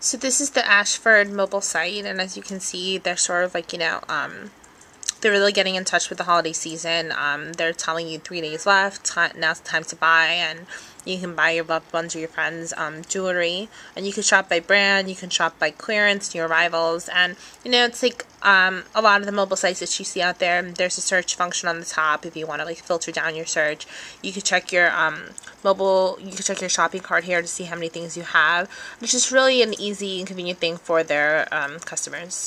So this is the Ashford mobile site, and as you can see, they're sort of like, you know, um, they're really getting in touch with the holiday season. Um, they're telling you three days left, now's the time to buy, and you can buy your loved ones or your friends um, jewelry. And you can shop by brand, you can shop by clearance, new arrivals, and you know, it's like um, a lot of the mobile sites that you see out there, there's a search function on the top if you want to like filter down your search. You can check your um, mobile, you can check your shopping cart here to see how many things you have. It's just really an easy and convenient thing for their um, customers.